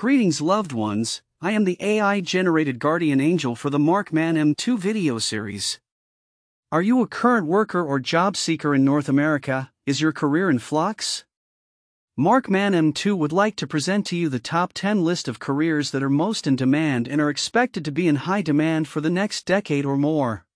Greetings loved ones, I am the AI-generated guardian angel for the MarkMann M2 video series. Are you a current worker or job seeker in North America? Is your career in flux? MarkMann M2 would like to present to you the top 10 list of careers that are most in demand and are expected to be in high demand for the next decade or more.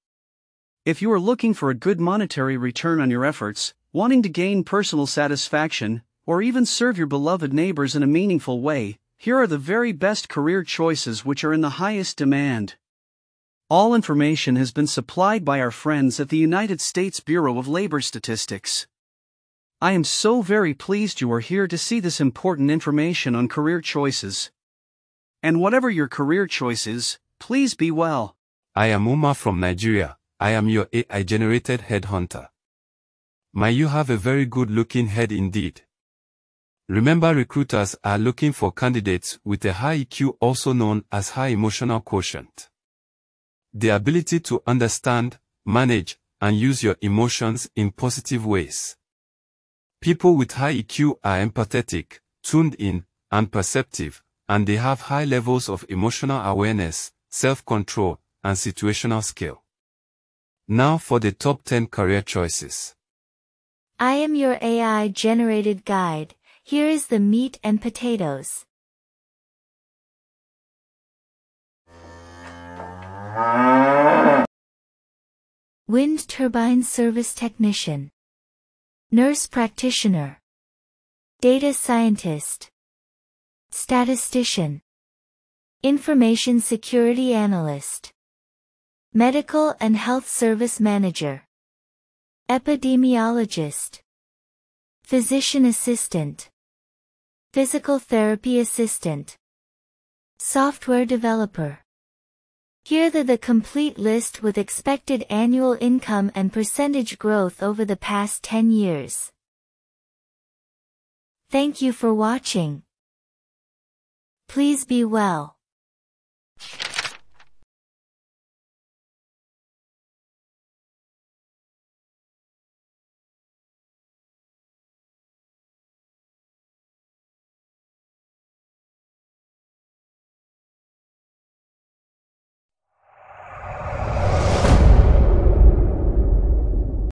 If you are looking for a good monetary return on your efforts, wanting to gain personal satisfaction, or even serve your beloved neighbors in a meaningful way, here are the very best career choices which are in the highest demand. All information has been supplied by our friends at the United States Bureau of Labor Statistics. I am so very pleased you are here to see this important information on career choices. And whatever your career choice is, please be well. I am Uma from Nigeria. I am your AI generated headhunter. May you have a very good looking head indeed. Remember recruiters are looking for candidates with a high EQ also known as high emotional quotient. The ability to understand, manage, and use your emotions in positive ways. People with high EQ are empathetic, tuned in, and perceptive, and they have high levels of emotional awareness, self-control, and situational skill. Now for the top 10 career choices. I am your AI generated guide. Here is the meat and potatoes. Wind turbine service technician. Nurse practitioner. Data scientist. Statistician. Information security analyst. Medical and health service manager. Epidemiologist. Physician assistant. Physical therapy assistant. Software developer. Here are the complete list with expected annual income and percentage growth over the past 10 years. Thank you for watching. Please be well.